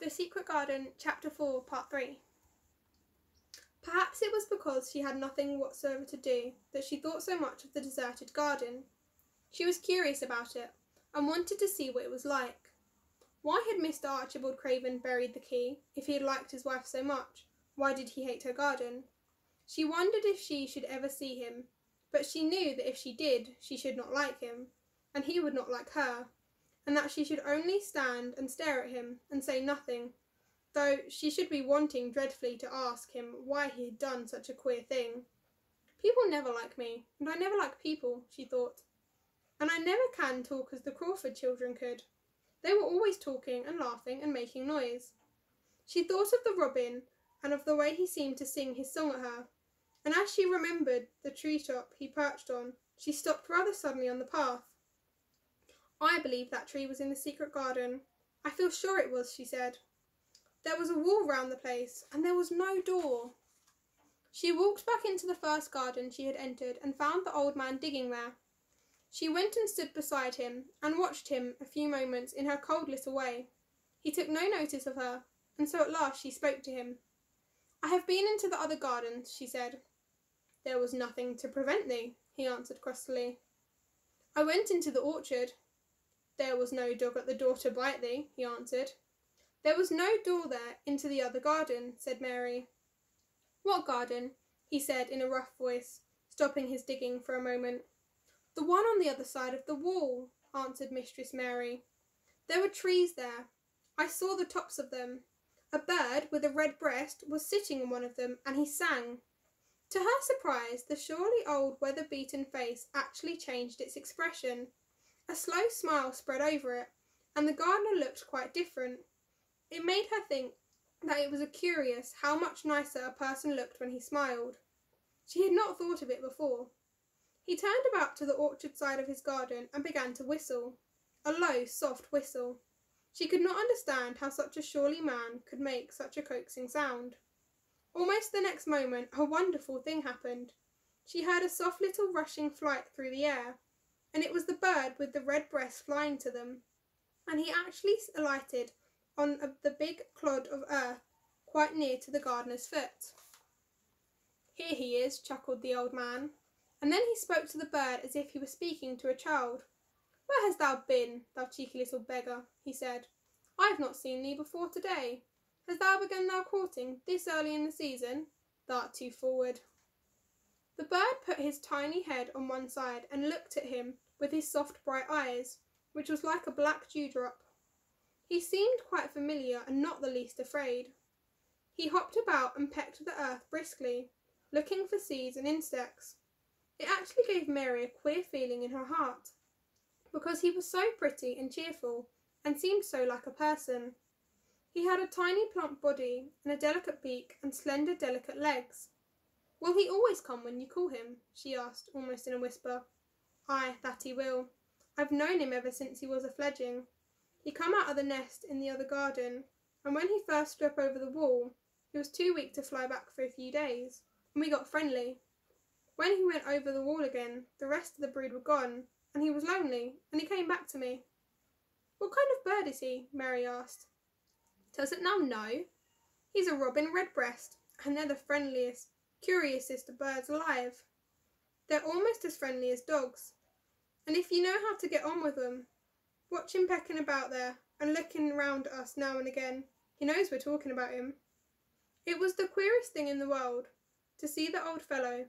The Secret Garden, Chapter 4, Part 3. Perhaps it was because she had nothing whatsoever to do that she thought so much of the deserted garden. She was curious about it and wanted to see what it was like. Why had Mr. Archibald Craven buried the key if he had liked his wife so much? Why did he hate her garden? She wondered if she should ever see him, but she knew that if she did, she should not like him, and he would not like her, and that she should only stand and stare at him and say nothing, though she should be wanting dreadfully to ask him why he had done such a queer thing. People never like me, and I never like people, she thought. And I never can talk as the Crawford children could. They were always talking and laughing and making noise. She thought of the robin and of the way he seemed to sing his song at her, and as she remembered the tree top he perched on, she stopped rather suddenly on the path. I believe that tree was in the secret garden. I feel sure it was, she said. There was a wall round the place, and there was no door. She walked back into the first garden she had entered and found the old man digging there. She went and stood beside him and watched him a few moments in her cold little way. He took no notice of her, and so at last she spoke to him. I have been into the other gardens, she said. There was nothing to prevent thee, he answered crustily. I went into the orchard. There was no dog at the door to bite thee, he answered. There was no door there into the other garden, said Mary. What garden? he said in a rough voice, stopping his digging for a moment. The one on the other side of the wall, answered Mistress Mary. There were trees there. I saw the tops of them. A bird with a red breast was sitting on one of them, and he sang. To her surprise, the surely old weather beaten face actually changed its expression. A slow smile spread over it, and the gardener looked quite different. It made her think that it was a curious how much nicer a person looked when he smiled. She had not thought of it before. He turned about to the orchard side of his garden and began to whistle. A low, soft whistle. She could not understand how such a surely man could make such a coaxing sound. Almost the next moment a wonderful thing happened. She heard a soft little rushing flight through the air, and it was the bird with the red breast flying to them. And he actually alighted on the big clod of earth quite near to the gardener's foot. Here he is, chuckled the old man, and then he spoke to the bird as if he were speaking to a child. Where hast thou been, thou cheeky little beggar? he said. I have not seen thee before today. Hast thou begun thou courting this early in the season? Thou'rt too forward. The bird put his tiny head on one side and looked at him with his soft bright eyes, which was like a black dewdrop. He seemed quite familiar and not the least afraid. He hopped about and pecked the earth briskly, looking for seeds and insects. It actually gave Mary a queer feeling in her heart, because he was so pretty and cheerful and seemed so like a person. He had a tiny plump body and a delicate beak and slender delicate legs. Will he always come when you call him? she asked, almost in a whisper. Ay, that he will. I've known him ever since he was a fledgling. He come out of the nest in the other garden, and when he first flew up over the wall, he was too weak to fly back for a few days, and we got friendly. When he went over the wall again, the rest of the brood were gone, and he was lonely, and he came back to me. What kind of bird is he? Mary asked. Doesn't now know? He's a robin redbreast, and they're the friendliest, curiousest of birds alive. They're almost as friendly as dogs, and if you know how to get on with them, Watch him pecking about there and looking round at us now and again. He knows we're talking about him. It was the queerest thing in the world to see the old fellow.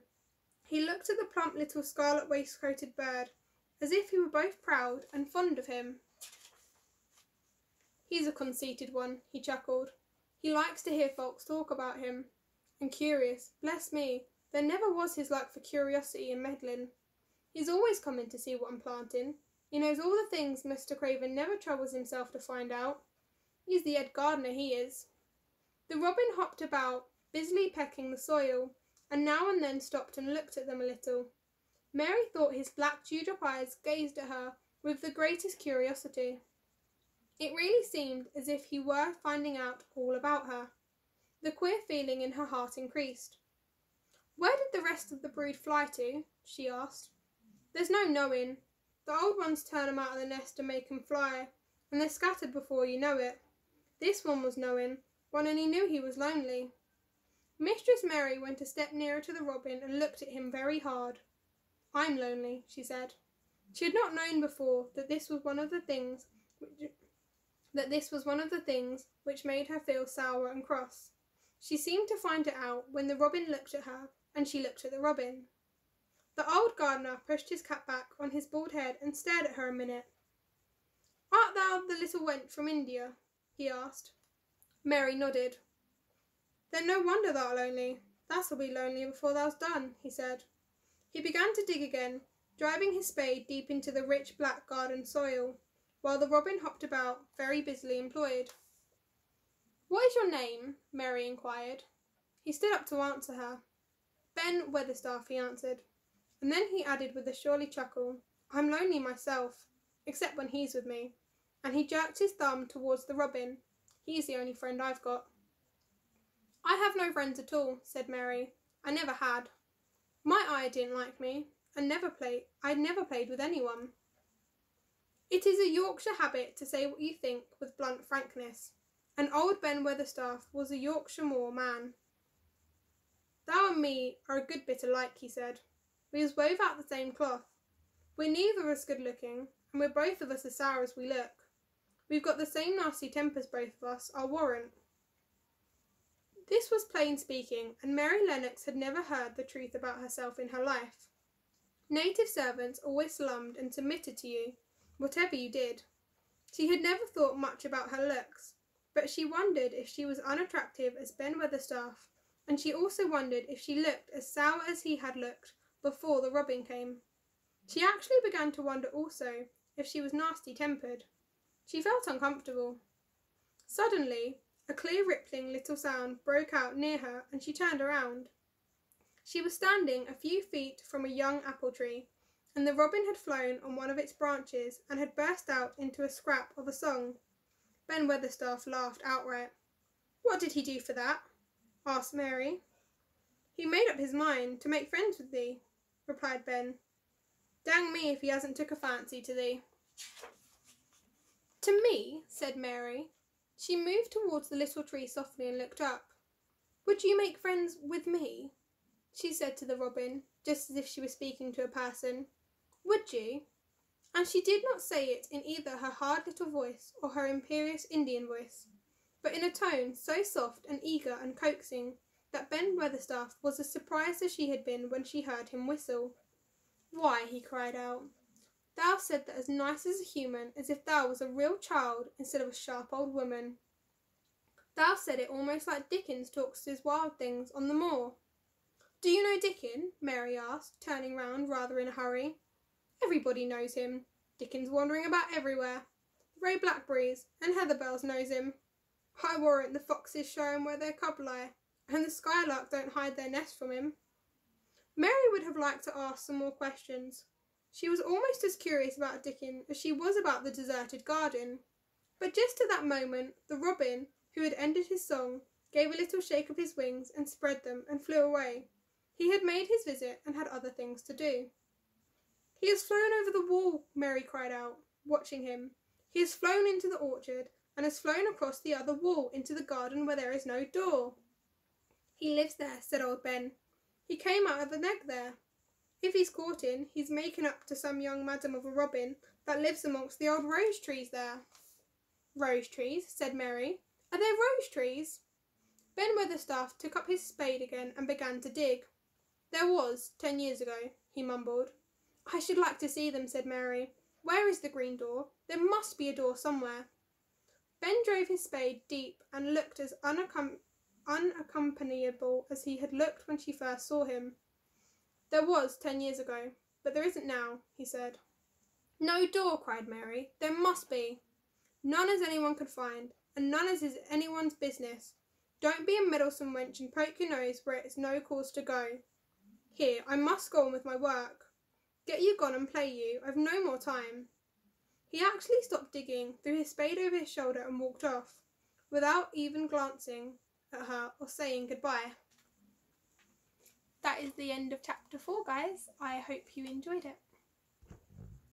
He looked at the plump little scarlet waistcoated bird as if he were both proud and fond of him. He's a conceited one, he chuckled. He likes to hear folks talk about him. And curious, bless me, there never was his luck for curiosity and meddling. He's always coming to see what I'm planting, he knows all the things Mr. Craven never troubles himself to find out. He's the head gardener, he is. The robin hopped about, busily pecking the soil, and now and then stopped and looked at them a little. Mary thought his black dewdrop eyes gazed at her with the greatest curiosity. It really seemed as if he were finding out all about her. The queer feeling in her heart increased. Where did the rest of the brood fly to? she asked. There's no knowing. The old ones turn 'em out of the nest and make 'em fly, and they're scattered before you know it. This one was knowing, one he knew he was lonely. Mistress Mary went a step nearer to the robin and looked at him very hard. I'm lonely, she said. She had not known before that this was one of the things which, that this was one of the things which made her feel sour and cross. She seemed to find it out when the robin looked at her, and she looked at the robin. The old gardener pushed his cap back on his bald head and stared at her a minute. Art thou the little wench from India? he asked. Mary nodded. Then no wonder thou'rt lonely. Thou'll be lonely before thou's done, he said. He began to dig again, driving his spade deep into the rich black garden soil, while the robin hopped about, very busily employed. What is your name? Mary inquired. He stood up to answer her. Ben Weatherstaff, he answered. And then he added with a surly chuckle, I'm lonely myself, except when he's with me. And he jerked his thumb towards the robin. He's the only friend I've got. I have no friends at all, said Mary. I never had. My eye didn't like me, and never played I never played with anyone. It is a Yorkshire habit to say what you think with blunt frankness, and old Ben Weatherstaff was a Yorkshire moor man. Thou and me are a good bit alike, he said. We was wove out the same cloth. We're neither of us good looking, and we're both of us as sour as we look. We've got the same nasty tempers, both of us, I'll warrant. This was plain speaking, and Mary Lennox had never heard the truth about herself in her life. Native servants always slummed and submitted to you, whatever you did. She had never thought much about her looks, but she wondered if she was unattractive as Ben Weatherstaff, and she also wondered if she looked as sour as he had looked before the robin came. She actually began to wonder also if she was nasty tempered. She felt uncomfortable. Suddenly, a clear rippling little sound broke out near her and she turned around. She was standing a few feet from a young apple tree, and the robin had flown on one of its branches and had burst out into a scrap of a song. Ben Weatherstaff laughed outright. What did he do for that? asked Mary. He made up his mind to make friends with thee, replied Ben. Dang me if he hasn't took a fancy to thee. To me, said Mary. She moved towards the little tree softly and looked up. Would you make friends with me? she said to the robin, just as if she were speaking to a person. Would you? And she did not say it in either her hard little voice or her imperious Indian voice, but in a tone so soft and eager and coaxing that Ben Weatherstaff was as surprised as she had been when she heard him whistle. Why, he cried out, thou said that as nice as a human as if thou was a real child instead of a sharp old woman. Thou said it almost like Dickon talks to his wild things on the moor. Do you know Dickon? Mary asked, turning round rather in a hurry. Everybody knows him. Dickon's wandering about everywhere. Ray Blackberries and Heatherbells knows him. I warrant the foxes show him where their cub lie and the skylark don't hide their nest from him. Mary would have liked to ask some more questions. She was almost as curious about Dickon as she was about the deserted garden. But just at that moment, the robin, who had ended his song, gave a little shake of his wings and spread them and flew away. He had made his visit and had other things to do. He has flown over the wall, Mary cried out, watching him. He has flown into the orchard and has flown across the other wall into the garden where there is no door. He lives there, said old Ben. He came out of the egg there. If he's caught in, he's making up to some young madam of a robin that lives amongst the old rose trees there. Rose trees, said Mary. Are there rose trees? Ben Weatherstaff took up his spade again and began to dig. There was, ten years ago, he mumbled. I should like to see them, said Mary. Where is the green door? There must be a door somewhere. Ben drove his spade deep and looked as unaccom- unaccompaniable as he had looked when she first saw him. There was ten years ago, but there isn't now, he said. No door, cried Mary. There must be. None as anyone could find, and none as is anyone's business. Don't be a meddlesome wench and poke your nose where it's no cause to go. Here, I must go on with my work. Get you gone and play you. I've no more time. He actually stopped digging, threw his spade over his shoulder, and walked off, without even glancing at her or saying goodbye. That is the end of chapter 4, guys. I hope you enjoyed it.